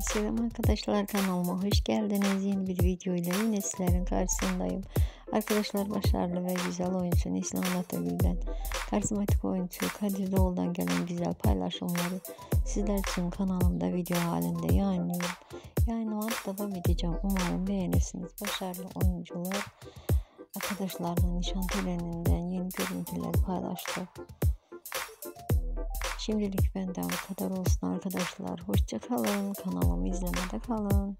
Selam arkadaşlar kanalıma hoş geldiniz. Yeni bir video ile yine sizlerin karşısındayım. Arkadaşlar başarılı ve güzel oyuncu Neslihan Atagül'den karizmatik oyuncu Kadir Doğul'dan gelen güzel paylaşımları sizler için kanalımda video halinde yayınlıyorum. Yayınlamaya devam edeceğim. Umarım beğenirsiniz. Başarılı oyuncular arkadaşlarla nişan töreninden yeni görüntüler paylaştı. Şimdilik benden bu kadar olsun arkadaşlar. Hoşçakalın. Kanalımı izlemede kalın.